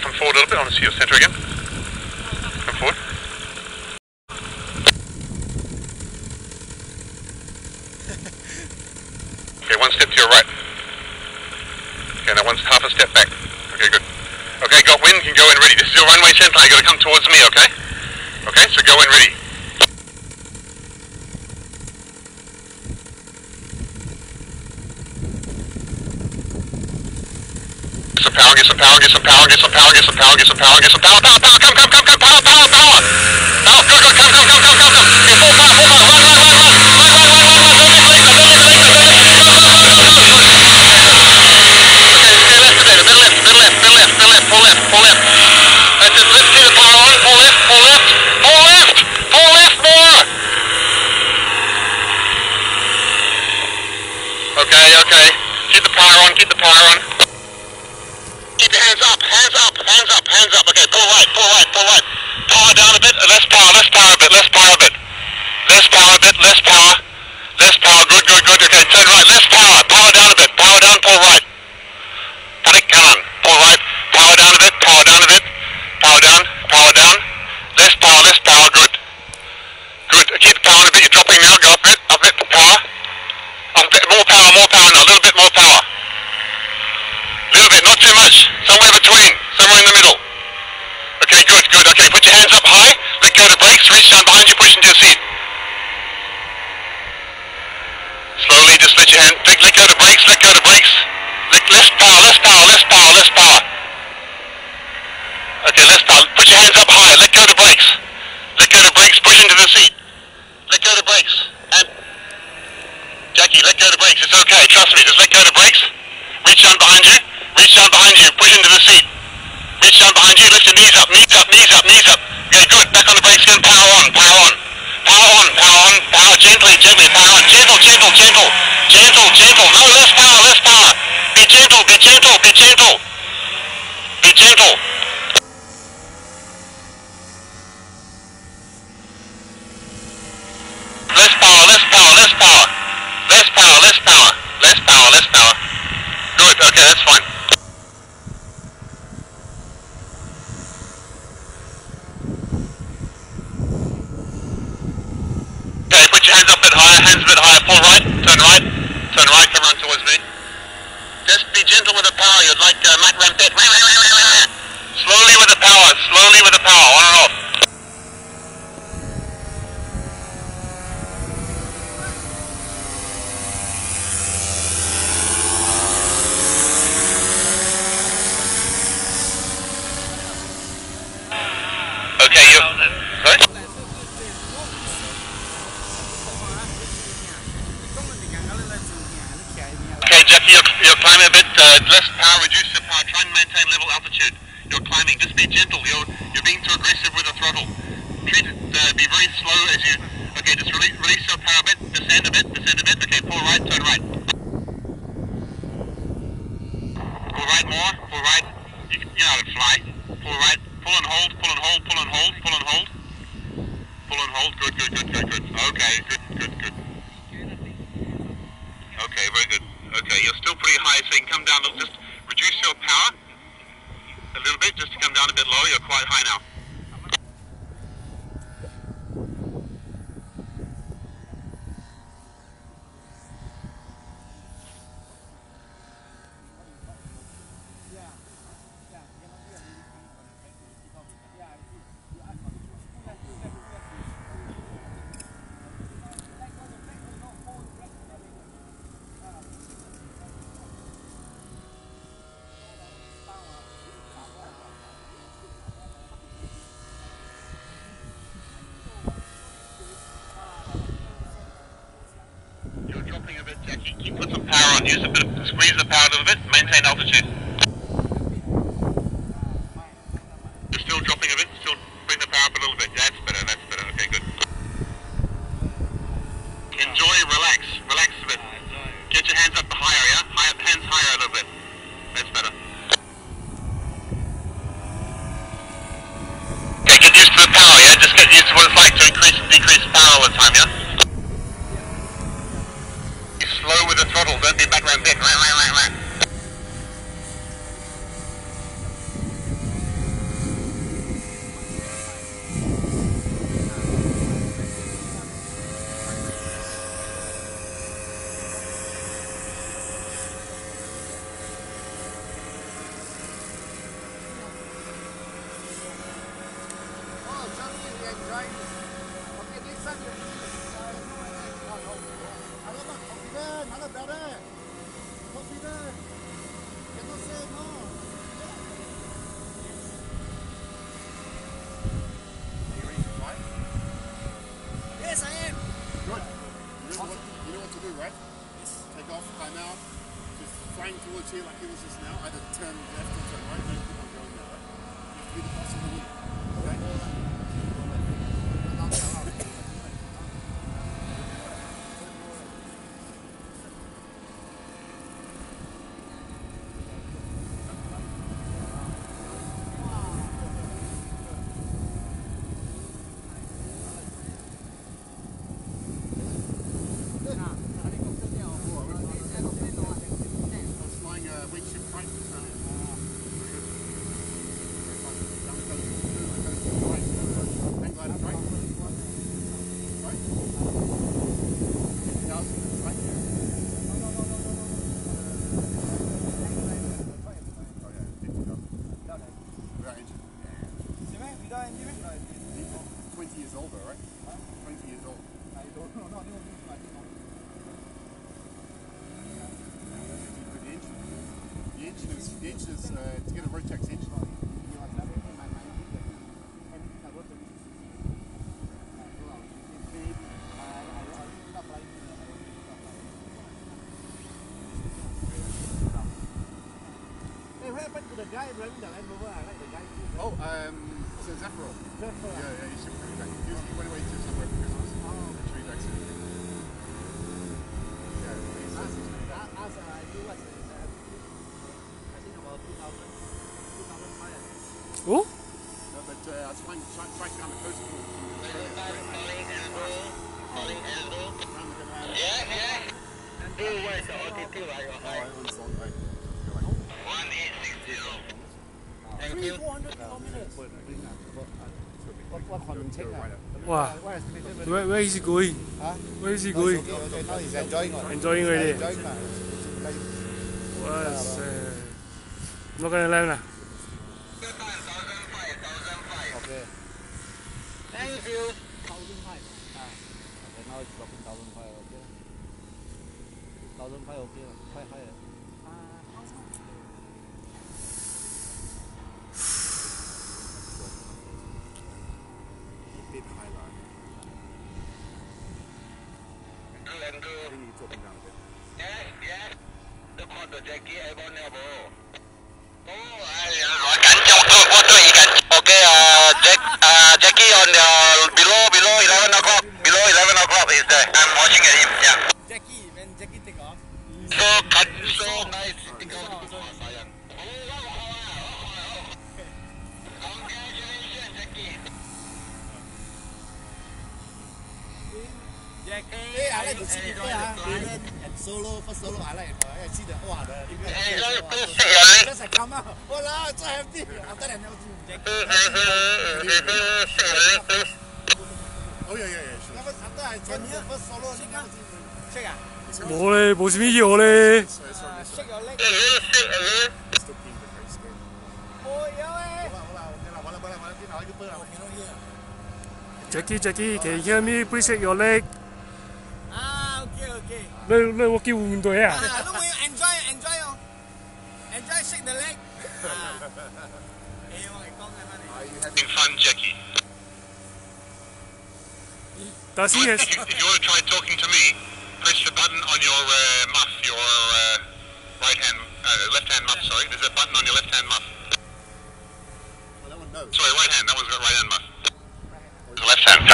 come forward a little bit, I want to see your center again. Come forward. okay, one step to your right. Okay, that one's half a step back. Okay, good. Okay, got wind, can go in ready. This is your runway center, you got to come towards me, okay? Okay, so go in ready. power, get some power, get some power, get some power, get some power, get some power, get some power, power, power, come, come, come, come, power, power, power. Power, good, good, come, come, come, come, come, come. Get full power, full power, pull right, pull right, pull right. Power down a bit, less power, less power a bit, less power a bit. Less power a bit, less power. Less power, good, good, good. Okay, turn right, less power. Power down a bit, power down, pull right. Panic, come on. Pull right, power down a bit, power down a bit. Power down, power down. Less power, less power, good. Good, keep the power a bit, you're dropping now, go up a bit, up a bit, power. Up a bit, more power, more power now, a little bit more power. Little bit, not too much. Somewhere between, somewhere in the middle. Okay, good, good. Okay, put your hands up high. Let go of the brakes. Reach down behind you, push into your seat. Slowly, just let your hand, let, let go of the brakes, let go of the brakes. Let, less power, less power, less power, less power. Okay, less power. Put your hands up high. Let go of the brakes. Let go of the brakes. Push into the seat. Let go of the brakes. And Jackie, let go of the okay. Trust me. Just let go of the brakes. Reach down behind you. Reach down behind you. Push into the seat. Reach down behind you. Lift your knees up. Knees up. Knees up. Knees up. Okay, good. Back on the brakes again. Power on. Power on. Power on. Power on. Power gently. Gently. Power on. Gentle. Gentle. Gentle. Gentle. Gentle. No less power. Less power. Be gentle. Be gentle. Be gentle. Be gentle. Less power. Less power. Less power. Less power. Less power. Less power. Less power. Good. Okay, that's fine. Okay, put your hands up a bit higher, hands a bit higher, pull right, turn right, turn right, come around towards me. Just be gentle with the power, you'd like uh, Matt Rampet. Slowly with the power, slowly with the power, on and off. Okay, you... Sorry? Okay, Jackie, you're, you're climbing a bit, uh, less power, reduce the power, try and maintain level altitude. You're climbing, just be gentle, you're, you're being too aggressive with the throttle. Treat it, uh, be very slow as you, okay, just release, release your power a bit, descend a bit, descend a bit, okay, pull right, turn right. Pull right more, pull right, you, you know how to fly. Pull right, pull and hold, pull and hold, pull and hold, pull and hold. Pull and hold, good, good, good, good, good. Okay, good, good, good. Okay, very good. Okay, you're still pretty high, so you can come down. Just reduce your power a little bit, just to come down a bit lower. You're quite high now. You're dropping a bit, Jackie. Keep on. Use a bit of squeeze the power a little bit. Maintain altitude. You're still dropping a bit. Still bring the power up a little bit. That's better. That's better. Okay, good. Enjoy. Relax. Relax a bit. Get your hands up higher, yeah? High, hands higher a little bit. That's better. Okay, get used to the power, yeah? Just get used to what it's like to increase and decrease power all the time, yeah? Be slow with the throttle, don't be background bit. Right, right, right, right. Oh, Johnny, you enjoy Are you ready? Yes, I am. Good. You know what, you know what to do, right? Take off, time out. Just flying towards here like it was just now. Either turn left or turn right. Keep on going? You have to be the boss of the 20 years old right? 20 years old. I don't know, no, no, no, no, no. Engine is, the is uh, to get a engine. Hey, what happened to the guy driving the Land Rover? I like the guy. Oh, um, so Zephyro. Yeah, yeah, he shipped it back. He, he went away to somewhere for Christmas. Oh. I'm sure he's back soon. Yeah, he's coming back. As uh, I do what? Oh? No, but uh, I was trying, trying down the coast. from- from Australia, Calling Andrew. Calling Andrew. Round the Japan. Yeah, yeah. Andrew, where's the altitude are you high? I own song, right? You're like, 1860. Thank you. What, what can you take? go right up. Wow. Where, where is he going? Huh? Where is he going? okay, okay. Now he's enjoying it. Enjoying already. Enjoying lah. It's like- Was, uh, not gonna land ah. 1005, 1005. Okay. Thank you. 1005. Ah. Okay, now it's dropping 1005. Okay. 1005 okay. lah. Quite high. ah. Bit high line. Andrew, Andrew. I think he's dropping down a bit. Yeah, yeah. The call the Jackie Airborne now, bro. Oh, I, uh, cảnh trong tôi có tôi cảnh. Okay, uh, Jack, uh, Jackie on the uh, below, below 11 o'clock. Below 11 o'clock is there. I'm watching at him. Yeah. Jackie, when Jackie take off. So cut, so nice. Jackie. Hey, I like to see people ah, they learn and solo, first solo. I like. Uh, I see the wow, the people. Hey, wow, don't so- stick your leg. Just I come out. Oh lah, so happy. After that, never see Jackie. Stick your leg, please. Oh, yeah, yeah, yeah, sure. Never, after I join the first solo, I never see him. Shake ah. 冇咧，冇事咩嘢咧。 So it's from Uh, this shake your leg. A little stick, a little. It's still being the great scared. Oh yeah, eh. 好啦好啦，OK 啦，完啦完啦完啦，电脑已经搬啦。 Cannot hear. Jackie Jackie can you hear me please shake your leg。 They're. Yeah. Ah, enjoy, enjoy oh. Shake the leg. Ah. Eh, Are you ah, having fun, Jackie? Does he. If, you want to try talking to me, press the button on your uh, muff, your uh, right hand, uh, left hand muff, sorry. There's a button on your left hand muff. Well, that one knows. Sorry, right hand. That one's got right hand muff. The left hand.